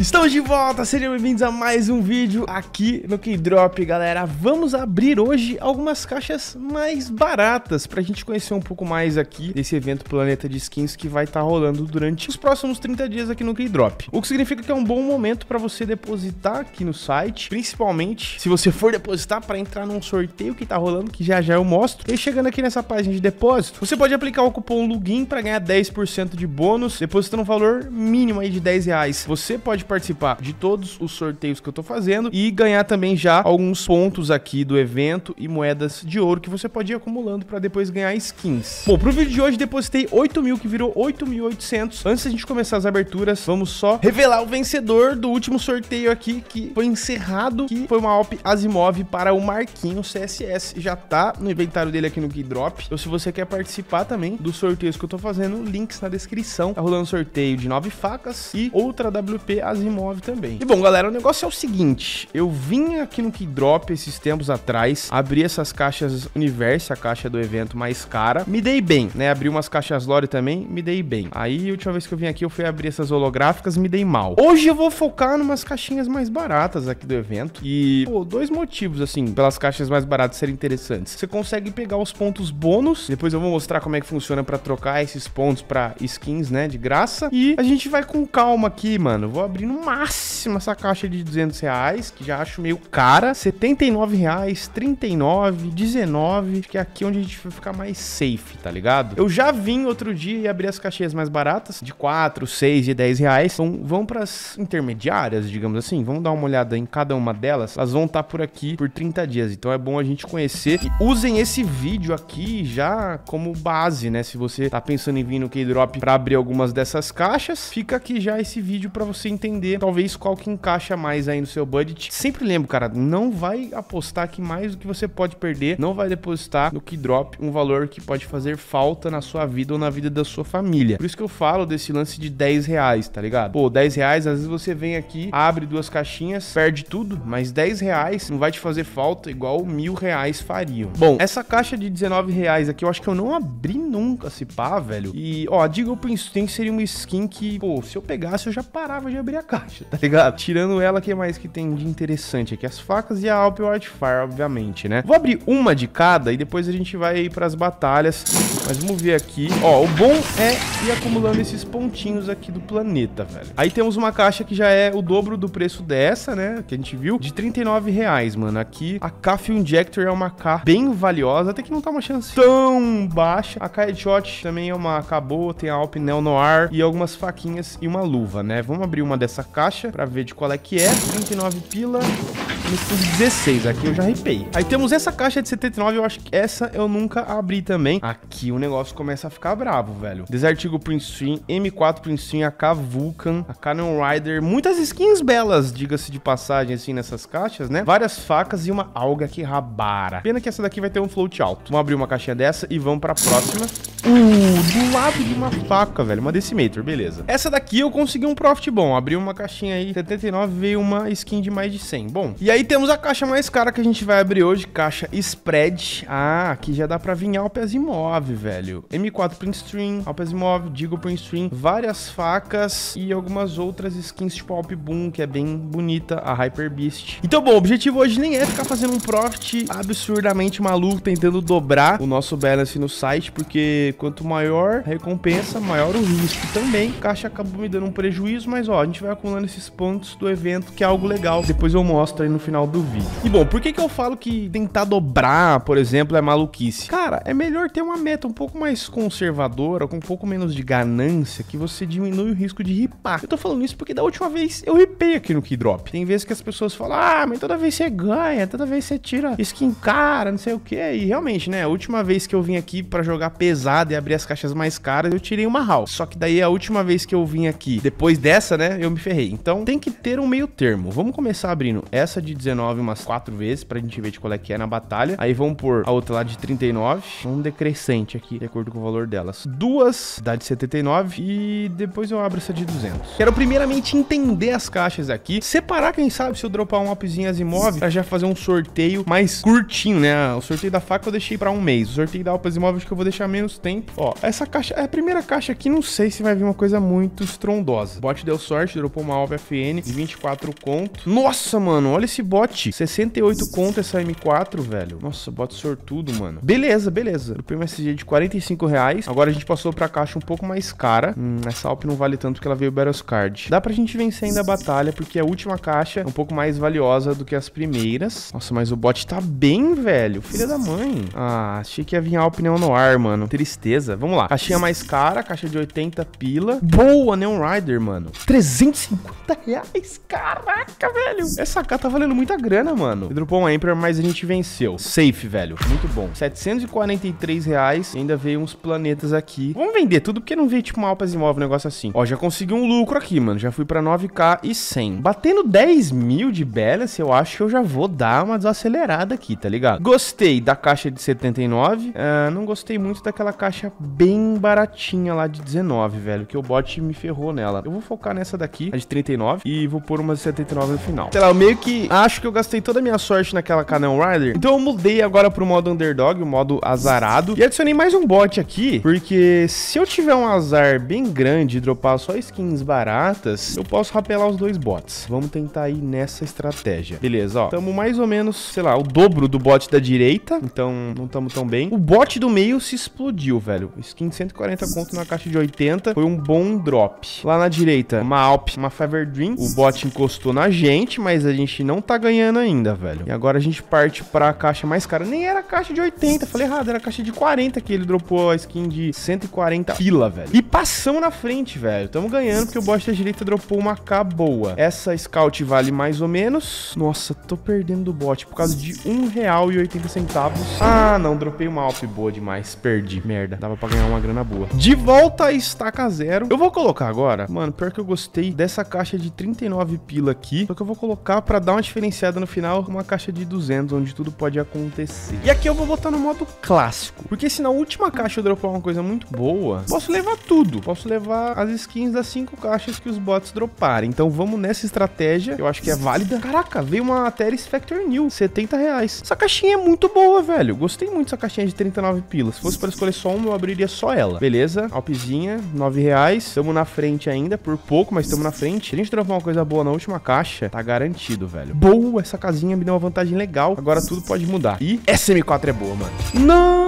Estamos de volta, sejam bem-vindos a mais um vídeo aqui no Keydrop, galera. Vamos abrir hoje algumas caixas mais baratas pra gente conhecer um pouco mais aqui desse evento Planeta de Skins que vai estar tá rolando durante os próximos 30 dias aqui no Keydrop. O que significa que é um bom momento para você depositar aqui no site, principalmente se você for depositar para entrar num sorteio que tá rolando, que já já eu mostro. E chegando aqui nessa página de depósito, você pode aplicar o cupom LUGIN para ganhar 10% de bônus, depositando um valor mínimo aí de 10 reais. Você pode participar de todos os sorteios que eu tô fazendo e ganhar também já alguns pontos aqui do evento e moedas de ouro que você pode ir acumulando para depois ganhar skins. Bom, pro vídeo de hoje depositei 8 mil que virou 8.800. Antes da gente começar as aberturas, vamos só revelar o vencedor do último sorteio aqui que foi encerrado, que foi uma Alp Asimov para o Marquinho CSS. Já tá no inventário dele aqui no Keydrop. Então se você quer participar também dos sorteios que eu tô fazendo, links na descrição. Tá rolando sorteio de 9 facas e outra WP Asimov também. E bom, galera, o negócio é o seguinte, eu vim aqui no Keydrop esses tempos atrás, abri essas caixas Universo, a caixa do evento mais cara, me dei bem, né? Abri umas caixas Lore também, me dei bem. Aí, a última vez que eu vim aqui, eu fui abrir essas holográficas, me dei mal. Hoje eu vou focar numas caixinhas mais baratas aqui do evento e, pô, dois motivos, assim, pelas caixas mais baratas serem interessantes. Você consegue pegar os pontos bônus, depois eu vou mostrar como é que funciona para trocar esses pontos para skins, né, de graça. E a gente vai com calma aqui, mano. Vou abrir no máximo essa caixa de 200 reais, que já acho meio cara. 79 reais, 39, 19. Acho que é aqui onde a gente vai ficar mais safe, tá ligado? Eu já vim outro dia e abri as caixinhas mais baratas, de 4, 6 e 10 reais. Então vão pras intermediárias, digamos assim. Vamos dar uma olhada em cada uma delas. Elas vão estar tá por aqui por 30 dias. Então é bom a gente conhecer. E usem esse vídeo aqui já como base, né? Se você tá pensando em vir no K-Drop pra abrir algumas dessas caixas, fica aqui já esse vídeo para você entender talvez qual que encaixa mais aí no seu budget. Sempre lembro, cara, não vai apostar que mais do que você pode perder, não vai depositar no Keydrop um valor que pode fazer falta na sua vida ou na vida da sua família. Por isso que eu falo desse lance de 10 reais, tá ligado? Pô, 10 reais, às vezes você vem aqui, abre duas caixinhas, perde tudo, mas 10 reais não vai te fazer falta igual mil reais fariam. Bom, essa caixa de 19 reais aqui, eu acho que eu não abri nunca, se pá, velho. E, ó, a Deagle Prince seria uma skin que, pô, se eu pegasse, eu já parava de abrir a caixa, tá ligado? Tirando ela, o que mais que tem de interessante aqui? As facas e a Alp Wildfire, obviamente, né? Vou abrir uma de cada e depois a gente vai para as batalhas. Mas vamos ver aqui. Ó, o bom é ir acumulando esses pontinhos aqui do planeta, velho. Aí temos uma caixa que já é o dobro do preço dessa, né? Que a gente viu, de 39 reais, mano. Aqui a K Injector é uma K bem valiosa, até que não tá uma chance tão baixa. A K Headshot também é uma K boa, tem a Alp Neo Noir e algumas faquinhas e uma luva, né? Vamos abrir uma dessa caixa pra ver de qual é que é. 39 pila no 16. Aqui eu já ripei. Aí temos essa caixa de 79. Eu acho que essa eu nunca abri também. Aqui o negócio começa a ficar bravo, velho. Desert Eagle Prince Stream, M4 Prince Stream, AK Vulcan, a Canon Rider. Muitas skins belas, diga-se de passagem, assim, nessas caixas, né? Várias facas e uma alga que rabara. Pena que essa daqui vai ter um float alto. Vamos abrir uma caixinha dessa e vamos pra próxima. Uh, do lado de uma faca, velho. Uma Decimator, beleza. Essa daqui eu consegui um profit bom. Abri uma caixinha aí, 79, veio uma skin de mais de 100. Bom, e aí temos a caixa mais cara que a gente vai abrir hoje, caixa Spread. Ah, aqui já dá pra vir Alpe Asimov, velho. M4 Print Stream, Alpe Asimov, Digo Print Stream, várias facas e algumas outras skins tipo Alpe Boom, que é bem bonita, a Hyper Beast. Então, bom, o objetivo hoje nem é ficar fazendo um profit absurdamente maluco, tentando dobrar o nosso balance no site, porque quanto maior a recompensa, maior o risco também. Caixa acabou me dando um prejuízo, mas ó, a gente vai acumulando esses pontos do evento, que é algo legal. Depois eu mostro aí no final do vídeo. E bom, por que que eu falo que tentar dobrar, por exemplo, é maluquice? Cara, é melhor ter uma meta um pouco mais conservadora, com um pouco menos de ganância, que você diminui o risco de ripar. Eu tô falando isso porque da última vez eu ripei aqui no Keydrop. Tem vezes que as pessoas falam, ah, mas toda vez você ganha, toda vez você tira skin cara, não sei o que. E realmente, né, a última vez que eu vim aqui para jogar pesado, e abrir as caixas mais caras, eu tirei uma house. Só que daí a última vez que eu vim aqui, depois dessa, né, eu me ferrei. Então tem que ter um meio termo. Vamos começar abrindo essa de 19 umas quatro vezes pra gente ver de qual é que é na batalha. Aí vamos pôr a outra lá de 39, um decrescente aqui, de acordo com o valor delas. Duas da de 79 e depois eu abro essa de 200. Quero primeiramente entender as caixas aqui, separar, quem sabe, se eu dropar um upzinho Asimov pra já fazer um sorteio mais curtinho, né? O sorteio da faca eu deixei pra um mês, o sorteio da Alp Asimov acho que eu vou deixar menos tempo sempre. Ó, essa caixa, a primeira caixa aqui, não sei se vai vir uma coisa muito estrondosa. O bot deu sorte, dropou uma Alp FN de 24 conto. Nossa, mano, olha esse bot. 68 conto essa M4, velho. Nossa, bot sortudo, mano. Beleza, beleza. Dropei uma SG de 45 reais. Agora a gente passou pra caixa um pouco mais cara. Hum, essa Alp não vale tanto porque ela veio Battles Card. Dá pra gente vencer ainda a batalha, porque a última caixa é um pouco mais valiosa do que as primeiras. Nossa, mas o bot tá bem, velho. Filha da mãe. Ah, achei que ia vir Alp Neon Noir, mano. Tristeza. Vamos lá. Caixinha mais cara, caixa de 80 pila. Boa, Neon Rider, mano. 350 reais? Caraca, velho. Essa K tá valendo muita grana, mano. Ele dropou um Emperor, mas a gente venceu. Safe, velho. Muito bom. 743 reais. E ainda veio uns planetas aqui. Vamos vender tudo, porque não veio tipo uma Alpas Imóvel, um negócio assim. Ó, já consegui um lucro aqui, mano. Já fui pra 9k e 100. Batendo 10 mil de balance, eu acho que eu já vou dar uma desacelerada aqui, tá ligado? Gostei da caixa de 79. Uh, ah, não gostei muito daquela caixa bem baratinha lá de 19, velho. Que o bot me ferrou nela. Eu vou focar nessa daqui, a de 39. E vou pôr uma de 79 no final. Sei lá, eu meio que acho que eu gastei toda a minha sorte naquela Canon Rider. Então eu mudei agora pro modo Underdog, o modo azarado. E adicionei mais um bot aqui. Porque se eu tiver um azar bem grande e dropar só skins baratas, eu posso rapelar os dois bots. Vamos tentar ir nessa estratégia. Beleza, ó. Tamo mais ou menos, sei lá, o dobro do bot da direita. Então não tamo tão bem. O bot do meio se explodiu, velho. Skin 140 conto na caixa de 80. Foi um bom drop. Lá na direita, uma Alp, uma Fever Dream. O bot encostou na gente, mas a gente não tá ganhando ainda, velho. E agora a gente parte pra caixa mais cara. Nem era caixa de 80. Falei errado, era caixa de 40 que ele dropou a skin de 140 pila, velho. E passamos na frente, velho. Tamo ganhando porque o bot da direita dropou uma K boa. Essa Scout vale mais ou menos. Nossa, tô perdendo do bot por causa de R$1,80. Ah, não. Dropei uma Alp boa demais. Perdi. Merda. Dava pra ganhar uma grana boa. De volta a estaca zero. Eu vou colocar agora. Mano, pior que eu gostei dessa caixa de 39 pila aqui. Só que eu vou colocar pra dar uma diferenciada no final uma caixa de 200, onde tudo pode acontecer. E aqui eu vou botar no modo clássico. Porque se na última caixa eu dropar uma coisa muito boa, posso levar tudo. Posso levar as skins das cinco caixas que os bots droparem. Então vamos nessa estratégia. Eu acho que é válida. Caraca, veio uma Teres Factor New. 70 reais. Essa caixinha é muito boa, velho. Gostei muito dessa caixinha de 39 pilas. Se fosse para escolher só uma, eu abriria só ela. Beleza? Alpezinha, 9 reais. Estamos na frente ainda, por pouco, mas estamos na frente. Se a gente dropar uma coisa boa na última caixa, tá garantido, velho. Boa, essa casinha me deu uma vantagem legal. Agora tudo pode mudar. E essa M4 é boa, mano. Não,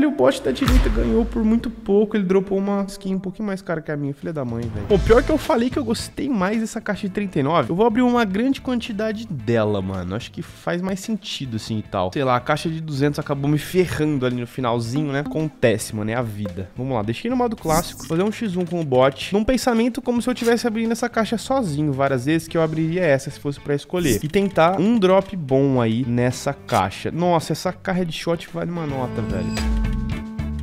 velho. O bot da direita ganhou por muito pouco. Ele dropou uma skin um pouquinho mais cara que a minha, filha da mãe, velho. O pior que eu falei que eu gostei mais dessa caixa de 39. Eu vou abrir uma grande quantidade dela, mano. Acho que faz mais sentido, assim, e tal. Sei lá, a caixa de 200 acabou me ferrando ali no finalzinho, né? Acontece, mano, é a vida. Vamos lá, deixei no modo clássico. Fazer um x1 com o bot. Num pensamento como se eu tivesse abrindo essa caixa sozinho várias vezes, que eu abriria essa se fosse pra escolher. E tentar um drop bom aí nessa caixa. Nossa, essa carga de shot vale uma nota, velho.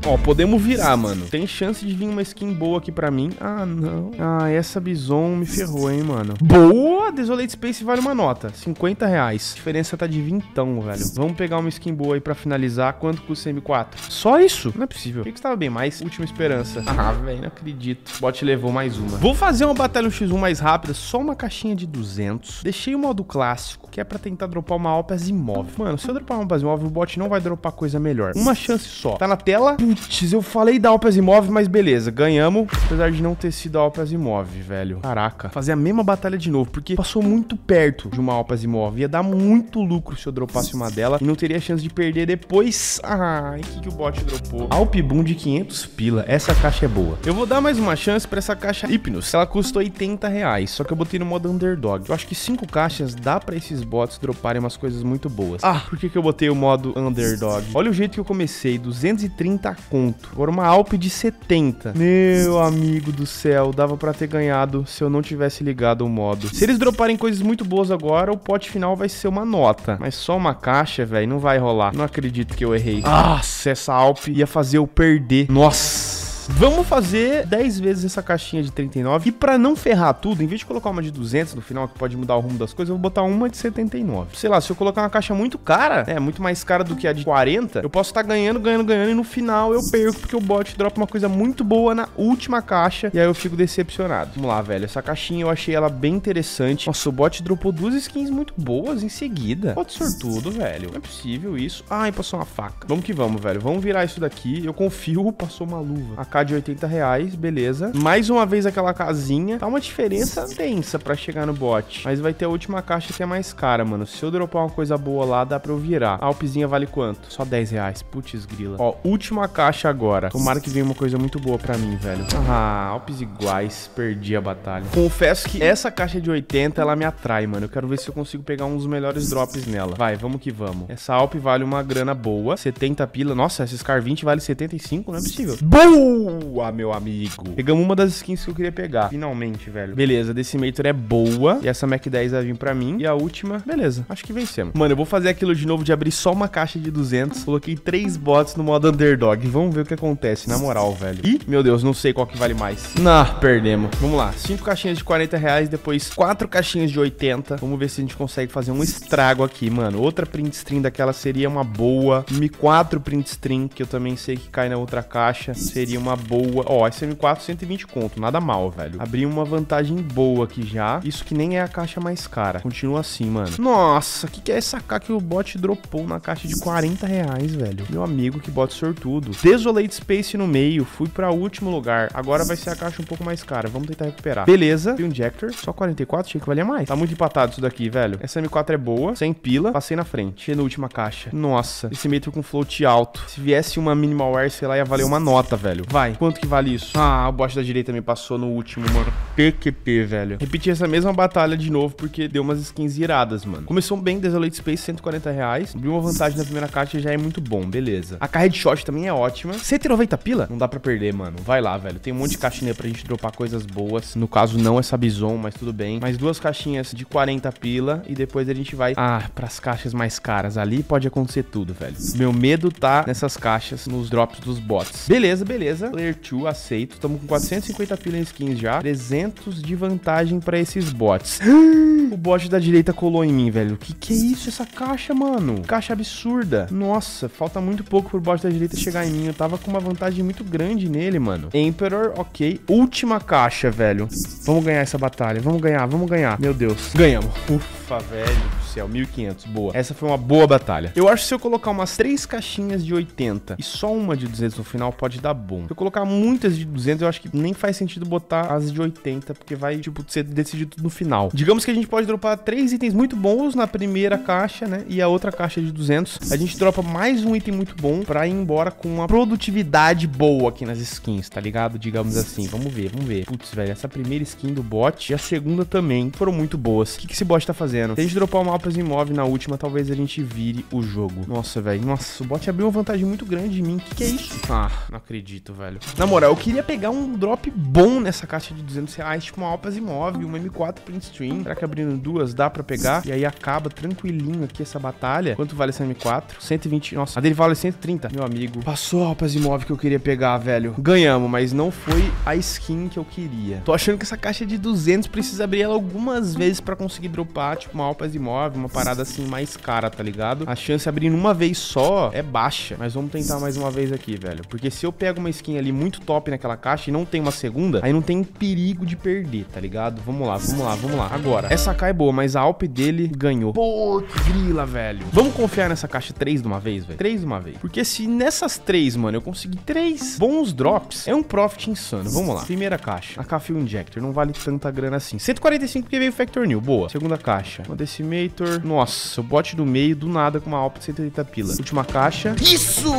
Ó, podemos virar, mano. Tem chance de vir uma skin boa aqui pra mim. Ah, não. Ah, essa Bison me ferrou, hein, mano. Boa! Desolate Space vale uma nota. 50 reais. A diferença tá de vintão, velho. Vamos pegar uma skin boa aí pra finalizar. Quanto custa M4? Só isso? Não é possível. Por que estava bem mais? Última esperança. Ah, velho, não acredito. O bot levou mais uma. Vou fazer uma batalha X1 mais rápida. Só uma caixinha de 200. Deixei o modo clássico, que é pra tentar dropar uma Alpas imóvel. Mano, se eu dropar uma Alpas imóvel, o bot não vai dropar coisa melhor. Uma chance só. Tá na tela. Putz, eu falei da Alpe Asimov, mas beleza, ganhamos. Apesar de não ter sido a Alpe Asimov, velho. Caraca, fazer a mesma batalha de novo, porque passou muito perto de uma Alpe Asimov. Ia dar muito lucro se eu dropasse uma dela e não teria chance de perder depois. Ai, o que, que o bot dropou? Alpe Boom de 500 pila. Essa caixa é boa. Eu vou dar mais uma chance pra essa caixa Hypnos. Ela custa 80 reais, só que eu botei no modo Underdog. Eu acho que 5 caixas dá pra esses bots droparem umas coisas muito boas. Ah, por que, que eu botei o modo Underdog? Olha o jeito que eu comecei, 230 conto. Agora uma Alp de 70. Meu amigo do céu, dava pra ter ganhado se eu não tivesse ligado o modo. Se eles droparem coisas muito boas agora, o pote final vai ser uma nota. Mas só uma caixa, velho, não vai rolar. Não acredito que eu errei. Nossa, essa Alp ia fazer eu perder. Nossa. Vamos fazer 10 vezes essa caixinha de 39. E pra não ferrar tudo, em vez de colocar uma de 200 no final, que pode mudar o rumo das coisas, eu vou botar uma de 79. Sei lá, se eu colocar uma caixa muito cara, é, muito mais cara do que a de 40, eu posso estar tá ganhando, ganhando, ganhando, e no final eu perco, porque o bot dropa uma coisa muito boa na última caixa, e aí eu fico decepcionado. Vamos lá, velho. Essa caixinha eu achei ela bem interessante. Nossa, o bot dropou duas skins muito boas em seguida. Pode sortudo, velho. Não é possível isso. Ai, passou uma faca. Vamos que vamos, velho. Vamos virar isso daqui. Eu confio. Passou uma luva. De 80 reais, beleza. Mais uma vez aquela casinha. Tá uma diferença densa pra chegar no bot. Mas vai ter a última caixa que é mais cara, mano. Se eu dropar uma coisa boa lá, dá pra eu virar. A vale quanto? Só 10 reais. Putz, grila. Ó, última caixa agora. Tomara que venha uma coisa muito boa pra mim, velho. Ah, Alpes iguais. Perdi a batalha. Confesso que essa caixa de 80, ela me atrai, mano. Eu quero ver se eu consigo pegar dos melhores drops nela. Vai, vamos que vamos. Essa Alp vale uma grana boa. 70 pila. Nossa, essa Scar 20 vale 75? Não é possível. Boa, meu amigo. Pegamos uma das skins que eu queria pegar. Finalmente, velho. Beleza, Decimator é boa. E essa Mac 10 vai vir pra mim. E a última, beleza. Acho que vencemos. Mano, eu vou fazer aquilo de novo de abrir só uma caixa de 200. Coloquei três bots no modo underdog. Vamos ver o que acontece, na moral, velho. Ih, meu Deus, não sei qual que vale mais. Nah, perdemos. Vamos lá. Cinco caixinhas de 40 reais, depois quatro caixinhas de 80. Vamos ver se a gente consegue fazer um estrago aqui, mano. Outra print stream daquela seria uma boa. M4 print stream, que eu também sei que cai na outra caixa, seria uma boa. Ó, esse M4 120 conto, nada mal, velho. Abri uma vantagem boa aqui já. Isso que nem é a caixa mais cara. Continua assim, mano. Nossa, o que, que é essa caixa que o bot dropou na caixa de 40 reais, velho? Meu amigo, que bot sortudo. Desolate Space no meio, fui pra último lugar. Agora vai ser a caixa um pouco mais cara. Vamos tentar recuperar. Beleza, Injector, só 44, tinha que valer mais. Tá muito empatado isso daqui, velho. Essa M4 é boa, sem pila, passei na frente. na última caixa. Nossa, esse meio com float alto. Se viesse uma minimal air, sei lá, ia valer uma nota, velho. Vai, quanto que vale isso? Ah, o bot da direita me passou no último, mano. PQP, velho. Repeti essa mesma batalha de novo, porque deu umas skins iradas, mano. Começou bem, Desolate Space, 140 reais. Abriu uma vantagem na primeira caixa, já é muito bom, beleza. A carga de shot também é ótima. 190 pila? Não dá pra perder, mano. Vai lá, velho. Tem um monte de caixinha pra gente dropar coisas boas. No caso, não essa Bison, mas tudo bem. Mais duas caixinhas de 40 pila e depois a gente vai, ah, pras caixas mais caras. Ali pode acontecer tudo, velho. Meu medo tá nessas caixas, nos drops dos bots. Beleza, beleza. Player 2, aceito. Tamo com 450 pila em skins já. 300 de vantagem pra esses bots. O bot da direita colou em mim, velho. Que que é isso, essa caixa, mano? Caixa absurda. Nossa, falta muito pouco pro bot da direita chegar em mim. Eu tava com uma vantagem muito grande nele, mano. Emperor, ok. Última caixa, velho. Vamos ganhar essa batalha. Vamos ganhar, vamos ganhar. Meu Deus. Ganhamos. Ufa, velho céu, 1500, boa. Essa foi uma boa batalha. Eu acho que se eu colocar umas três caixinhas de 80 e só uma de 200 no final, pode dar bom. Se eu colocar muitas de 200, eu acho que nem faz sentido botar as de 80, porque vai, tipo, ser decidido no final. Digamos que a gente pode dropar três itens muito bons na primeira caixa, né? E a outra caixa de 200. A gente dropa mais um item muito bom pra ir embora com uma produtividade boa aqui nas skins, tá ligado? Digamos assim. Vamos ver, vamos ver. Putz, velho, essa primeira skin do bot e a segunda também foram muito boas. O que, que esse bot tá fazendo? Se a gente dropar uma Alpas Imóvel na última, talvez a gente vire o jogo. Nossa, velho. Nossa, o bot abriu uma vantagem muito grande em mim. O que, que é isso? Ah, não acredito, velho. Na moral, eu queria pegar um drop bom nessa caixa de 200 reais, tipo uma Alpas Imóvel, uma M4 Print Stream. Será que abrindo duas dá pra pegar? E aí acaba tranquilinho aqui essa batalha. Quanto vale essa M4? 120. Nossa, a dele vale 130. Meu amigo, passou a Alpas Imóvel que eu queria pegar, velho. Ganhamos, mas não foi a skin que eu queria. Tô achando que essa caixa de 200 precisa abrir ela algumas vezes pra conseguir dropar, tipo uma Alpas Imóvel, uma parada assim mais cara, tá ligado? A chance abrindo uma vez só é baixa. Mas vamos tentar mais uma vez aqui, velho. Porque se eu pego uma skin ali muito top naquela caixa e não tem uma segunda, aí não tem perigo de perder, tá ligado? Vamos lá, vamos lá, vamos lá. Agora, essa AK é boa, mas a Alp dele ganhou. Pô, grila, velho. Vamos confiar nessa caixa 3 de uma vez, velho? 3 de uma vez. Porque se nessas três, mano, eu conseguir três bons drops, é um profit insano. Vamos lá. Primeira caixa. A Fuel Injector. Não vale tanta grana assim. 145 porque veio Factor New. Boa. Segunda caixa. Uma Decimator. Nossa, o bot do meio, do nada, com uma Alp de 180 pila. Última caixa. Isso!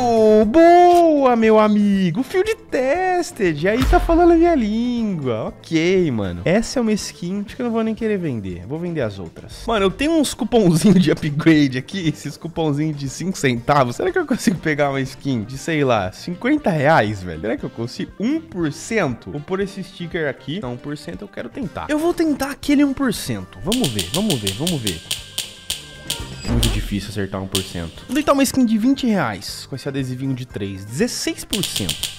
Boa, meu amigo! De tested. Aí tá falando a minha língua. Ok, mano. Essa é uma skin. Acho que eu não vou nem querer vender. Vou vender as outras. Mano, eu tenho uns cupomzinhos de upgrade aqui. Esses cupomzinhos de 5 centavos. Será que eu consigo pegar uma skin de, sei lá, 50 reais, velho? Será que eu consigo? 1%? Vou pôr esse sticker aqui. Não, 1% eu quero tentar. Eu vou tentar aquele 1%. Vamos ver, vamos ver, vamos ver. Muito difícil acertar 1%. Vou deitar uma skin de 20 reais com esse adesivinho de 3. 16%.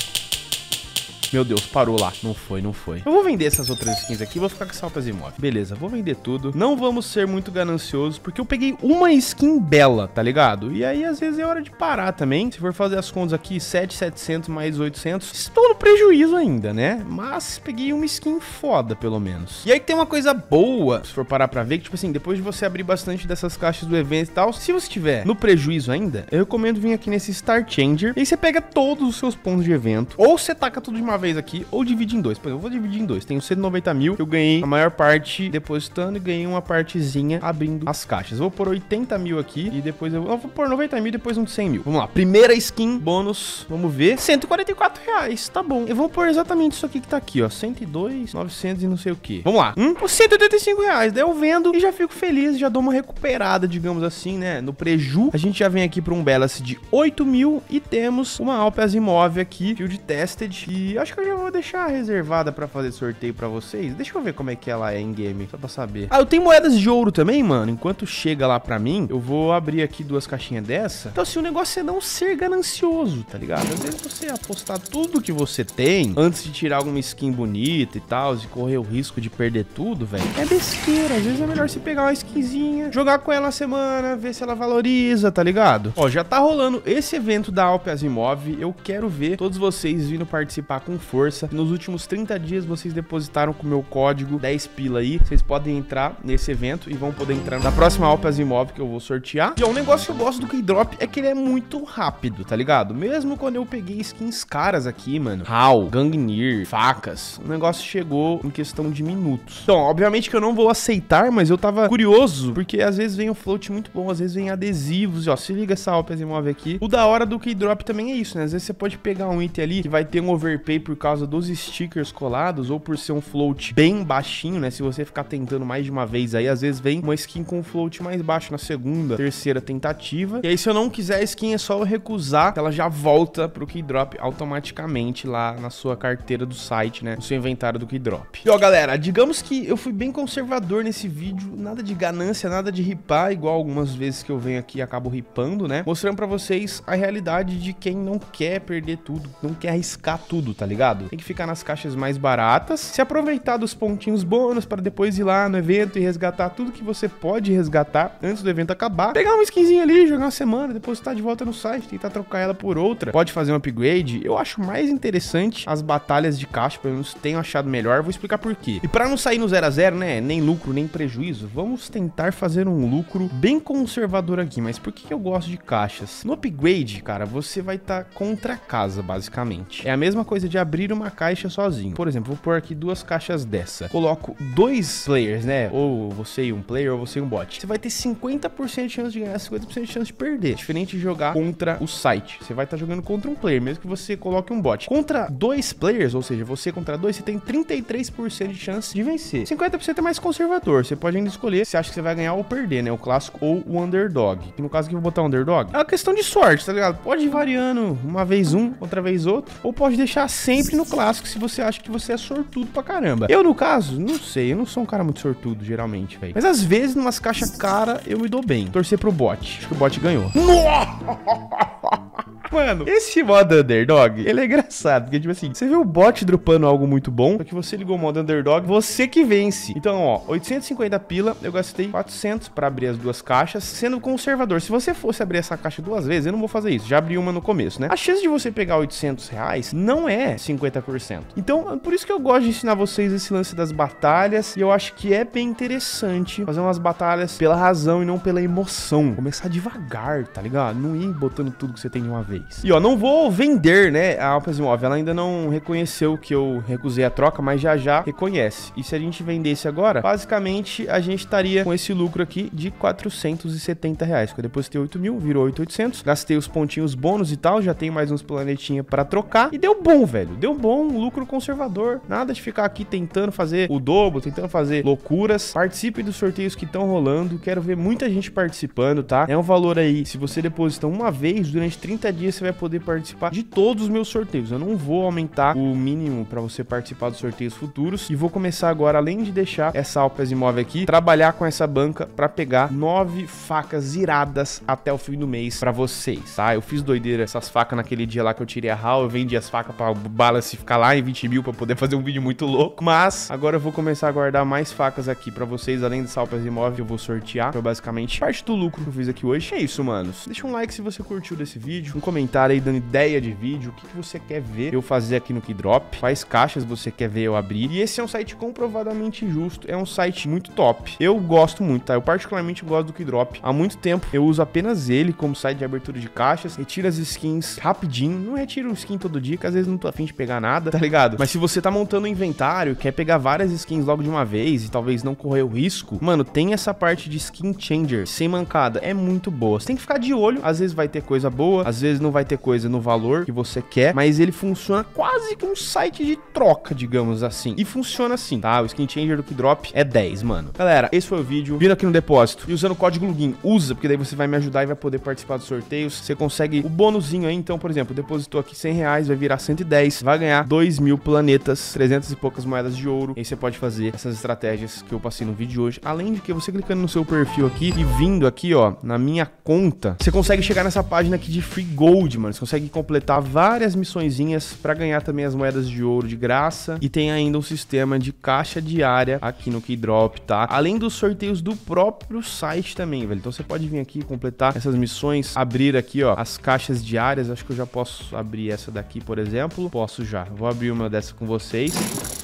Meu Deus, parou lá. Não foi, não foi. Eu vou vender essas outras skins aqui, vou ficar com essa Alpas Imóvel. Beleza, vou vender tudo. Não vamos ser muito gananciosos, porque eu peguei uma skin bela, tá ligado? E aí, às vezes, é hora de parar também. Se for fazer as contas aqui, 7,700 mais 800, estou no prejuízo ainda, né? Mas peguei uma skin foda, pelo menos. E aí tem uma coisa boa, se for parar pra ver, que, tipo assim, depois de você abrir bastante dessas caixas do evento e tal, se você estiver no prejuízo ainda, eu recomendo vir aqui nesse Star Changer, e aí você pega todos os seus pontos de evento, ou você taca tudo de uma vez aqui, ou divide em dois. Por exemplo, eu vou dividir em dois. Tenho 190 mil, eu ganhei a maior parte depositando e ganhei uma partezinha abrindo as caixas. Vou por 80 mil aqui e depois eu, vou por 90 mil e depois um de 100 mil. Vamos lá, primeira skin, bônus, vamos ver, 144 reais, tá bom. Eu vou por exatamente isso aqui que tá aqui, ó, 102, 900 e não sei o que. Vamos lá, hum, por 185 reais, daí eu vendo e já fico feliz, já dou uma recuperada, digamos assim, né, no preju. A gente já vem aqui para um balance de 8 mil e temos uma Alpes imóvel aqui, field tested, e acho que eu já vou deixar reservada para fazer sorteio para vocês. Deixa eu ver como é que ela é em game, só pra saber. Ah, eu tenho moedas de ouro também, mano. Enquanto chega lá pra mim, eu vou abrir aqui duas caixinhas dessa. Então, assim, o negócio é não ser ganancioso, tá ligado? Às vezes você apostar tudo que você tem antes de tirar alguma skin bonita e tal, e correr o risco de perder tudo, velho, é besteira. Às vezes é melhor você pegar uma skinzinha, jogar com ela na semana, ver se ela valoriza, tá ligado? Ó, já tá rolando esse evento da Alpe Asimov. Eu quero ver todos vocês vindo participar com força. Nos últimos 30 dias, vocês depositaram com o meu código 10 pila aí. Vocês podem entrar nesse evento e vão poder entrar na próxima Alpe Asimov que eu vou sortear. E ó, um negócio que eu gosto do Keydrop é que ele é muito rápido, tá ligado? Mesmo quando eu peguei skins caras aqui, mano, HAL, Gangnir, facas, o negócio chegou em questão de minutos. Então, obviamente que eu não vou aceitar, mas eu tava curioso, porque às vezes vem um float muito bom, às vezes vem adesivos, e ó, se liga essa Alpe Asimov aqui. O da hora do Keydrop também é isso, né? Às vezes você pode pegar um item ali que vai ter um overpay causa dos stickers colados, ou por ser um float bem baixinho, né? Se você ficar tentando mais de uma vez aí, às vezes vem uma skin com um float mais baixo na segunda, terceira tentativa. E aí, se eu não quiser a skin, é só eu recusar, ela já volta pro Keydrop automaticamente lá na sua carteira do site, né? No seu inventário do Keydrop. E ó, galera, digamos que eu fui bem conservador nesse vídeo, nada de ganância, nada de ripar, igual algumas vezes que eu venho aqui e acabo ripando, né? Mostrando pra vocês a realidade de quem não quer perder tudo, não quer arriscar tudo, tá ligado? Tem que ficar nas caixas mais baratas, se aproveitar dos pontinhos bônus para depois ir lá no evento e resgatar tudo que você pode resgatar antes do evento acabar. Pegar uma skinzinha ali, jogar uma semana, depois estar de volta no site, tentar trocar ela por outra. Pode fazer um upgrade. Eu acho mais interessante as batalhas de caixa, pelo menos tenho achado melhor. Vou explicar por quê. E para não sair no 0 a 0 né, nem lucro, nem prejuízo, vamos tentar fazer um lucro bem conservador aqui. Mas por que eu gosto de caixas? No upgrade, cara, você vai estar tá contra a casa, basicamente. É a mesma coisa de abrir uma caixa sozinho. Por exemplo, vou pôr aqui duas caixas dessa. Coloco dois players, né? Ou você e um player, ou você e um bot. Você vai ter 50% de chance de ganhar, 50% de chance de perder. Diferente de jogar contra o site. Você vai estar tá jogando contra um player, mesmo que você coloque um bot. Contra dois players, ou seja, você contra dois, você tem 33% de chance de vencer. 50% é mais conservador. Você pode ainda escolher se acha que você vai ganhar ou perder, né? O clássico ou o underdog. No caso aqui eu vou botar underdog. É uma questão de sorte, tá ligado? Pode ir variando uma vez um, outra vez outro. Ou pode deixar sempre no clássico se você acha que você é sortudo pra caramba. Eu, no caso, não sei. Eu não sou um cara muito sortudo, geralmente, velho. Mas às vezes, numas caixas cara, eu me dou bem. Torcer pro bot. Acho que o bot ganhou. Mano, esse modo underdog, ele é engraçado, porque, tipo assim, você vê o bot dropando algo muito bom, só que você ligou o modo underdog, você que vence. Então, ó, 850 pila, eu gastei 400 pra abrir as duas caixas, sendo conservador. Se você fosse abrir essa caixa duas vezes, eu não vou fazer isso, já abri uma no começo, né? A chance de você pegar 800 reais não é 50%. Então, por isso que eu gosto de ensinar vocês esse lance das batalhas, e eu acho que é bem interessante fazer umas batalhas pela razão e não pela emoção. Começar devagar, tá ligado? Não ir botando tudo que você tem de uma vez. E ó, não vou vender, né, a Alpes Imóvel. Ela ainda não reconheceu que eu recusei a troca, mas já já reconhece. E se a gente vendesse agora, basicamente a gente estaria com esse lucro aqui de 470 reais. Porque eu depositei 8 mil, virou 8,800. Gastei os pontinhos bônus e tal, já tenho mais uns planetinha para trocar. E deu bom, velho. Deu bom, lucro conservador. Nada de ficar aqui tentando fazer o dobro, tentando fazer loucuras. Participe dos sorteios que estão rolando. Quero ver muita gente participando, tá? É um valor aí, se você deposita uma vez durante 30 dias dia você vai poder participar de todos os meus sorteios. Eu não vou aumentar o mínimo para você participar dos sorteios futuros e vou começar agora, além de deixar essa Alpes Imóvel aqui, trabalhar com essa banca para pegar nove facas iradas até o fim do mês para vocês, tá? Eu fiz doideira essas facas naquele dia lá que eu tirei a HAL, eu vendi as facas para balance ficar lá em 20 mil para poder fazer um vídeo muito louco, mas agora eu vou começar a guardar mais facas aqui para vocês, além dessa Alpes Imóvel, eu vou sortear, foi basicamente parte do lucro que eu fiz aqui hoje. É isso, manos. Deixa um like se você curtiu desse vídeo, um comentário aí dando ideia de vídeo, o que, que você quer ver eu fazer aqui no Keydrop, quais caixas você quer ver eu abrir. E esse é um site comprovadamente justo, é um site muito top. Eu gosto muito, tá? Eu particularmente gosto do Keydrop. Há muito tempo eu uso apenas ele como site de abertura de caixas, retira as skins rapidinho, não retiro skin todo dia, que às vezes não tô afim de pegar nada, tá ligado? Mas se você tá montando um inventário, quer pegar várias skins logo de uma vez e talvez não correr o risco, mano, tem essa parte de skin changer sem mancada, é muito boa. Você tem que ficar de olho, às vezes vai ter coisa boa, às vezes não vai ter coisa no valor que você quer, mas ele funciona quase como um site de troca, digamos assim. E funciona assim, tá? O skin changer do Keydrop é 10, mano. Galera, esse foi o vídeo. Vindo aqui no depósito e usando o código LUGIN, usa, porque daí você vai me ajudar e vai poder participar dos sorteios. Você consegue o bônusinho aí, então, por exemplo, depositou aqui 100 reais, vai virar 110, vai ganhar 2 mil planetas, 300 e poucas moedas de ouro. E aí você pode fazer essas estratégias que eu passei no vídeo de hoje. Além de que você clicando no seu perfil aqui e vindo aqui, ó, na minha conta, você consegue chegar nessa página aqui de Free Gold, mano. Você consegue completar várias missõezinhas para ganhar também as moedas de ouro de graça. E tem ainda um sistema de caixa diária aqui no Keydrop, tá? Além dos sorteios do próprio site também, velho. Então você pode vir aqui completar essas missões, abrir aqui, ó, as caixas diárias. Acho que eu já posso abrir essa daqui, por exemplo. Posso já. Vou abrir uma dessa com vocês.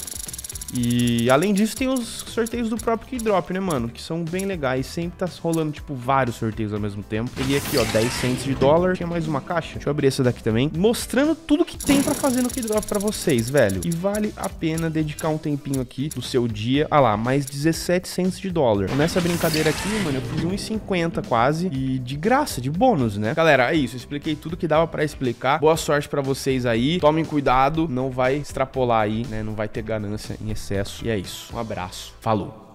E além disso, tem os sorteios do próprio Keydrop, né, mano? Que são bem legais. Sempre tá rolando, tipo, vários sorteios ao mesmo tempo. Peguei aqui, ó, 10 cents de dólar. Tinha mais uma caixa. Deixa eu abrir essa daqui também. Mostrando tudo que tem pra fazer no Keydrop pra vocês, velho. E vale a pena dedicar um tempinho aqui do seu dia. Ah lá, mais 17 cents de dólar. Nessa brincadeira aqui, mano, eu fiz 1,50 quase. E de graça, de bônus, né? Galera, é isso. Eu expliquei tudo que dava pra explicar. Boa sorte pra vocês aí. Tomem cuidado. Não vai extrapolar aí, né? Não vai ter ganância em excesso. E é isso. Um abraço. Falou.